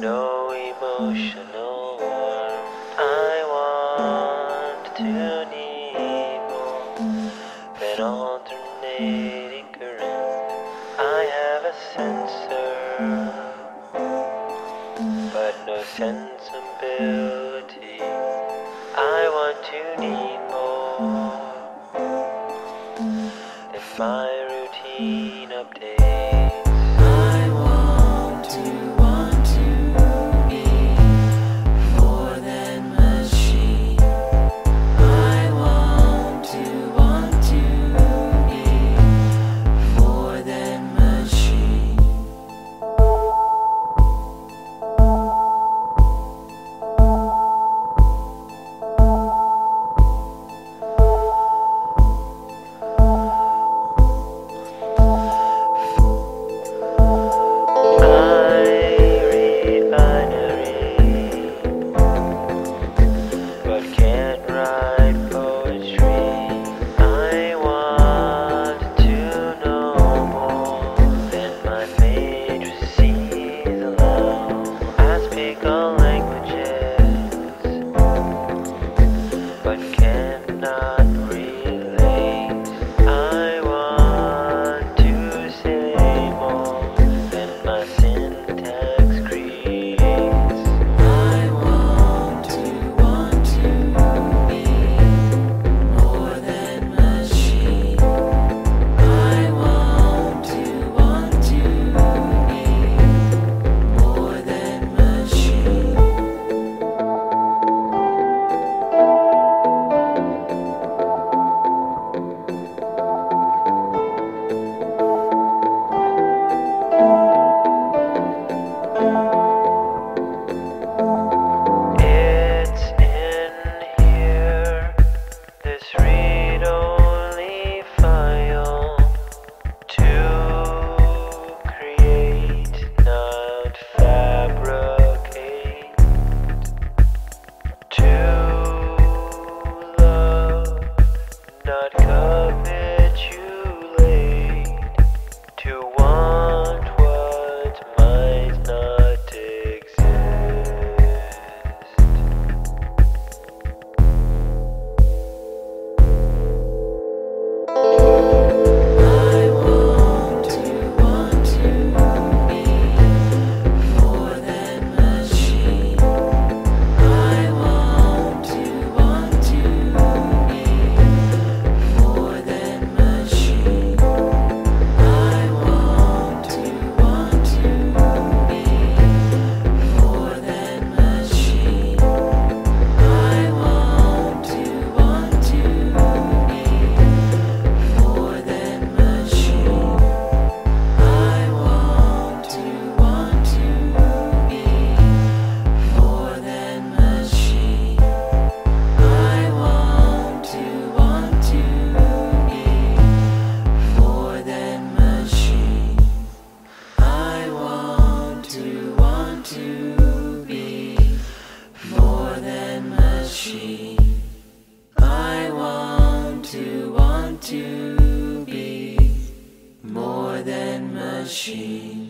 No emotional warmth. I want to need more than alternating currents. I have a sensor, but no sensibility. I want to need more than my routine update. not good. to be more than machine. I want to want to be more than machine.